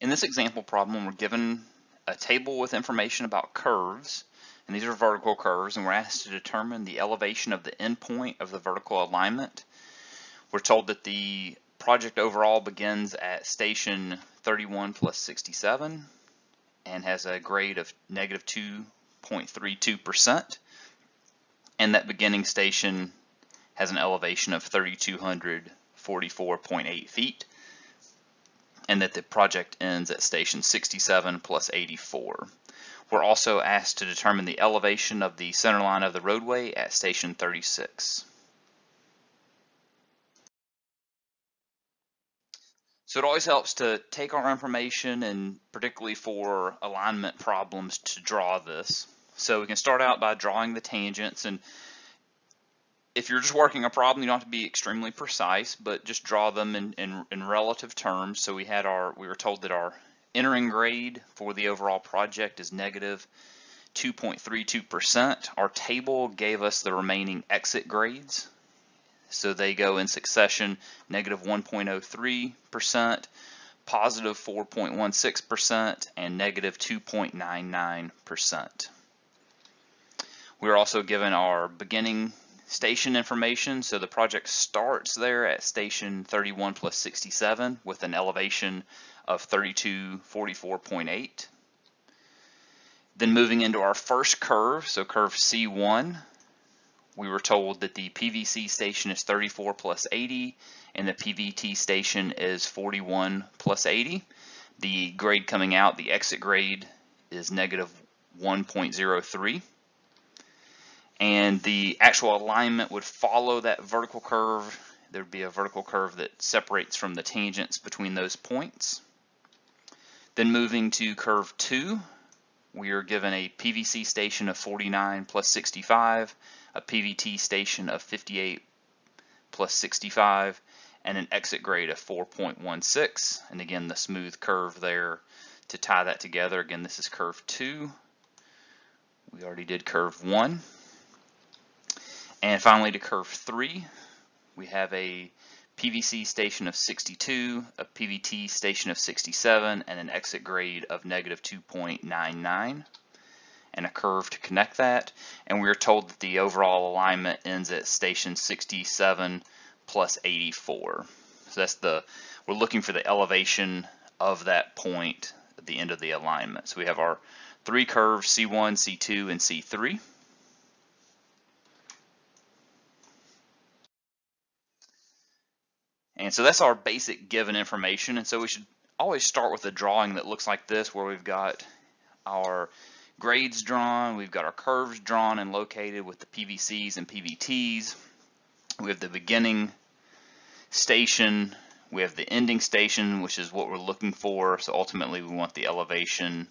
In this example problem, we're given a table with information about curves, and these are vertical curves, and we're asked to determine the elevation of the endpoint of the vertical alignment. We're told that the project overall begins at station 31 plus 67 and has a grade of negative 2.32%, and that beginning station has an elevation of 3,244.8 feet and that the project ends at station 67 plus 84. We're also asked to determine the elevation of the center line of the roadway at station 36. So it always helps to take our information and particularly for alignment problems to draw this. So we can start out by drawing the tangents and if you're just working a problem, you don't have to be extremely precise, but just draw them in, in, in, relative terms. So we had our, we were told that our entering grade for the overall project is negative 2.32%. Our table gave us the remaining exit grades. So they go in succession, negative 1.03%, positive 4.16%, and negative 2.99%. We are also given our beginning station information. So the project starts there at station 31 plus 67 with an elevation of 3244.8. Then moving into our first curve, so curve C1, we were told that the PVC station is 34 plus 80 and the PVT station is 41 plus 80. The grade coming out, the exit grade, is negative 1.03 and the actual alignment would follow that vertical curve. There'd be a vertical curve that separates from the tangents between those points. Then moving to curve 2, we are given a PVC station of 49 plus 65, a PVT station of 58 plus 65, and an exit grade of 4.16. And again, the smooth curve there to tie that together. Again, this is curve 2. We already did curve 1. And finally to curve 3, we have a PVC station of 62, a PVT station of 67, and an exit grade of negative 2.99, and a curve to connect that. And we are told that the overall alignment ends at station 67 plus 84. So that's the, we're looking for the elevation of that point at the end of the alignment. So we have our three curves, C1, C2, and C3. And so that's our basic given information. And so we should always start with a drawing that looks like this, where we've got our grades drawn, we've got our curves drawn and located with the PVCs and PVTs. We have the beginning station, we have the ending station, which is what we're looking for. So ultimately we want the elevation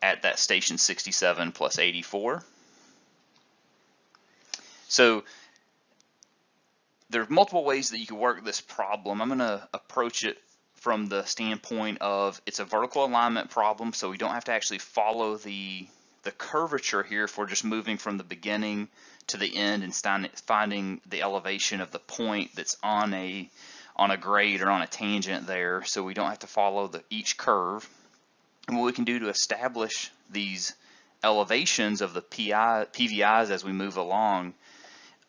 at that station 67 plus 84. So there are multiple ways that you can work this problem. I'm going to approach it from the standpoint of it's a vertical alignment problem, so we don't have to actually follow the the curvature here if we're just moving from the beginning to the end and finding the elevation of the point that's on a on a grade or on a tangent there so we don't have to follow the each curve and what we can do to establish these elevations of the PI, PVIs as we move along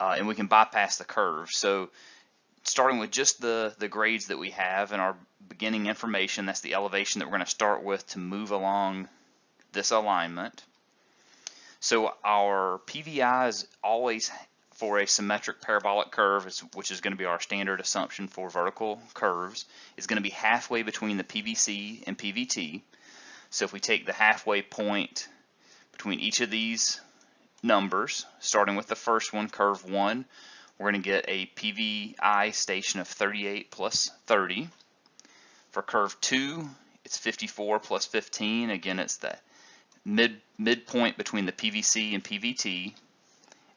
uh, and we can bypass the curve. So starting with just the, the grades that we have and our beginning information, that's the elevation that we're going to start with to move along this alignment. So our PVI is always for a symmetric parabolic curve, which is going to be our standard assumption for vertical curves, is going to be halfway between the PVC and PVT. So if we take the halfway point between each of these numbers, starting with the first one, curve 1, we're going to get a PVI station of 38 plus 30. For curve 2, it's 54 plus 15. Again, it's the mid midpoint between the PVC and PVT.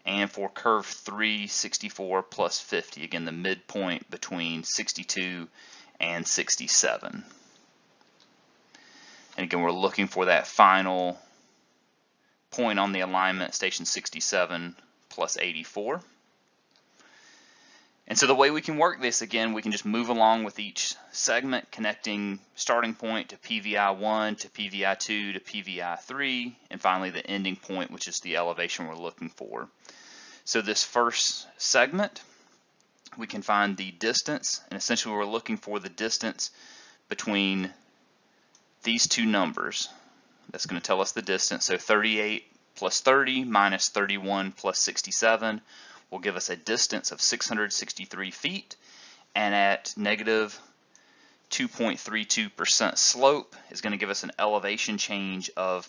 And for curve 3, 64 plus 50. Again, the midpoint between 62 and 67. And again, we're looking for that final point on the alignment, station 67 plus 84. And so the way we can work this, again, we can just move along with each segment, connecting starting point to PVI1, to PVI2, to PVI3, and finally the ending point, which is the elevation we're looking for. So this first segment, we can find the distance, and essentially we're looking for the distance between these two numbers. That's going to tell us the distance. So 38 plus 30 minus 31 plus 67 will give us a distance of 663 feet. And at negative 2.32% slope is going to give us an elevation change of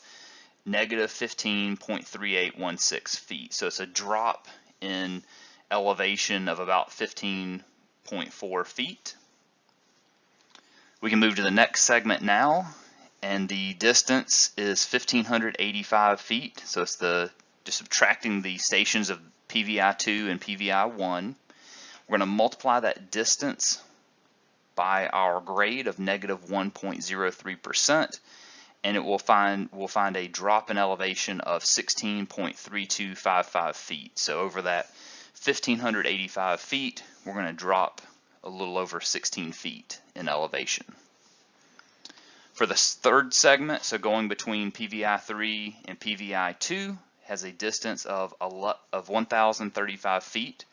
negative 15.3816 feet. So it's a drop in elevation of about 15.4 feet. We can move to the next segment now, and the distance is 1,585 feet. So it's the just subtracting the stations of PVI2 and PVI1. We're going to multiply that distance by our grade of negative 1.03%, and it will find we'll find a drop in elevation of 16.3255 feet. So over that 1,585 feet, we're going to drop a little over 16 feet in elevation. For the third segment, so going between PVI3 and PVI2, has a distance of of 1,035 feet.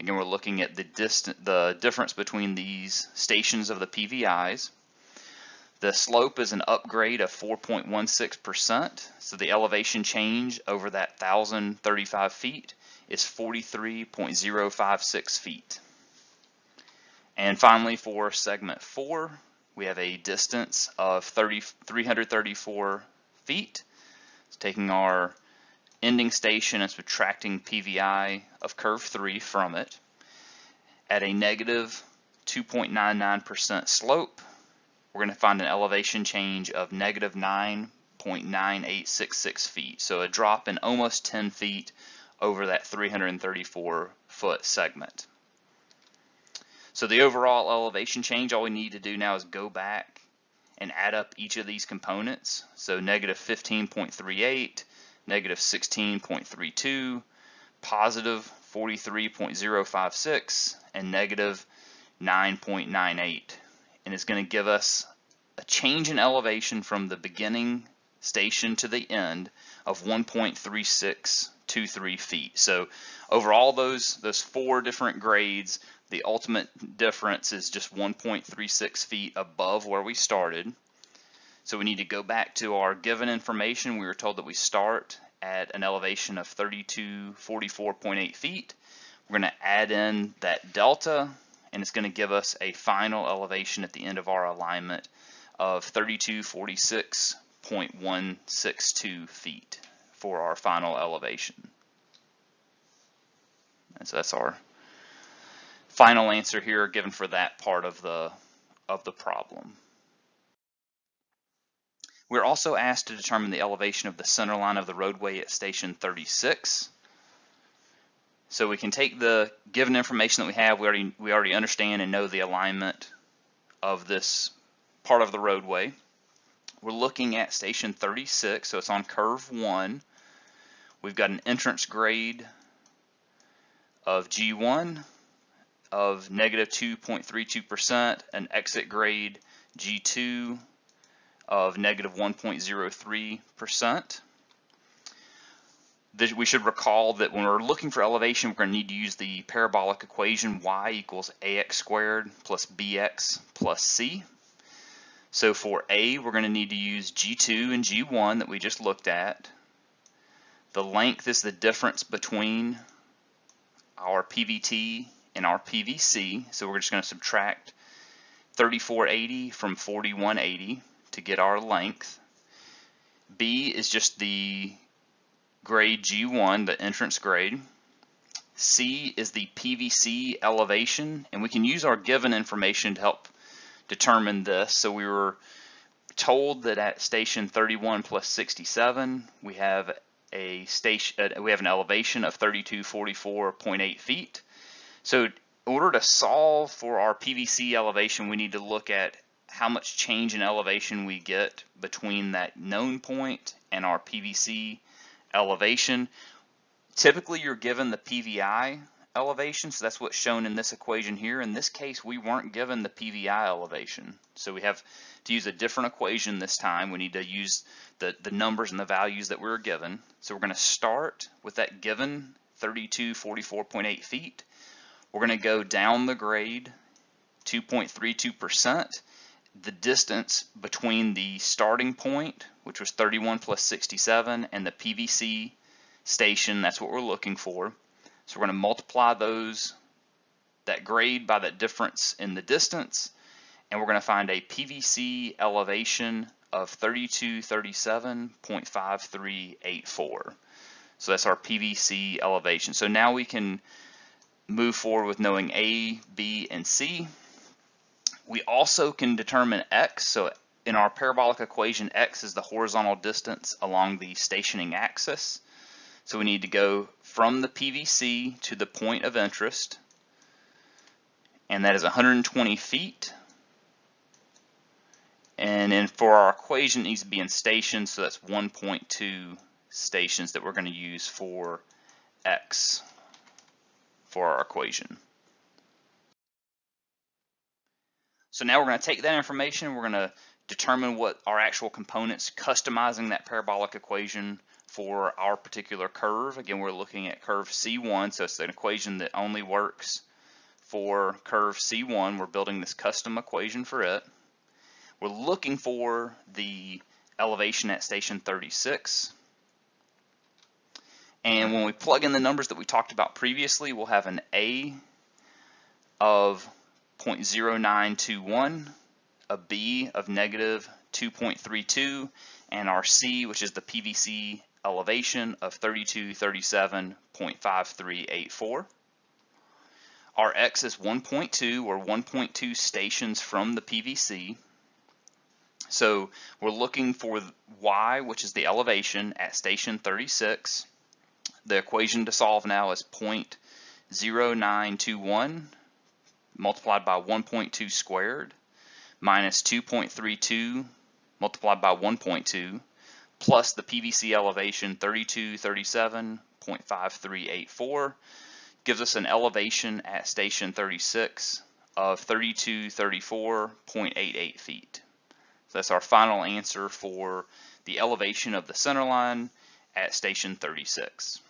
Again, we're looking at the distant, the difference between these stations of the PVIs. The slope is an upgrade of 4.16%, so the elevation change over that 1,035 feet is 43.056 feet. And finally, for segment four, we have a distance of 30, 334 feet. It's taking our ending station and subtracting PVI of curve 3 from it at a negative 2.99% slope, we're going to find an elevation change of negative 9.9866 feet. So a drop in almost 10 feet over that 334 foot segment. So the overall elevation change, all we need to do now is go back and add up each of these components. So negative 15.38, negative 16.32, positive 43.056, and negative 9.98. And it's going to give us a change in elevation from the beginning station to the end of 1.3623 feet. So over all those, those four different grades, the ultimate difference is just 1.36 feet above where we started. So we need to go back to our given information. We were told that we start at an elevation of 3244.8 feet. We're going to add in that delta, and it's going to give us a final elevation at the end of our alignment of 3246.162 feet for our final elevation. And so that's our final answer here given for that part of the of the problem. We're also asked to determine the elevation of the center line of the roadway at station 36. So we can take the given information that we have, we already, we already understand and know the alignment of this part of the roadway. We're looking at station 36, so it's on curve 1. We've got an entrance grade of G1 of negative 2.32%, an exit grade G2 of negative 1.03%. We should recall that when we're looking for elevation, we're going to need to use the parabolic equation y equals ax squared plus bx plus c. So for a, we're going to need to use g2 and g1 that we just looked at. The length is the difference between our PVT and our PVC. So we're just going to subtract 3480 from 4180 to get our length. B is just the grade G1, the entrance grade. C is the PVC elevation, and we can use our given information to help determine this. So we were told that at station 31 plus 67, we have a station, we have an elevation of 3244.8 feet. So in order to solve for our PVC elevation, we need to look at how much change in elevation we get between that known point and our PVC elevation. Typically, you're given the PVI elevation, so that's what's shown in this equation here. In this case, we weren't given the PVI elevation, so we have to use a different equation this time. We need to use the, the numbers and the values that we were given. So we're going to start with that given 3244.8 feet. We're going to go down the grade 2.32%. The distance between the starting point, which was 31 plus 67, and the PVC station, that's what we're looking for. So we're going to multiply those, that grade by that difference in the distance, and we're going to find a PVC elevation of 3237.5384. So that's our PVC elevation. So now we can move forward with knowing A, B, and C. We also can determine X. So in our parabolic equation, X is the horizontal distance along the stationing axis. So we need to go from the PVC to the point of interest, and that is 120 feet. And then for our equation, it needs to be in stations, so that's 1.2 stations that we're going to use for x for our equation. So now we're going to take that information, we're going to determine what our actual components, customizing that parabolic equation for our particular curve. Again, we're looking at curve C1, so it's an equation that only works for curve C1. We're building this custom equation for it. We're looking for the elevation at station 36. And when we plug in the numbers that we talked about previously, we'll have an A of 0.0921, a B of negative 2.32, and our C, which is the PVC elevation of 3237.5384. Our X is 1.2 or 1.2 stations from the PVC. So we're looking for Y, which is the elevation at station 36. The equation to solve now is 0.0921 multiplied by 1.2 squared minus 2.32 multiplied by 1.2 plus the PVC elevation 3237.5384 gives us an elevation at station 36 of 3234.88 feet. So that's our final answer for the elevation of the center line at station 36.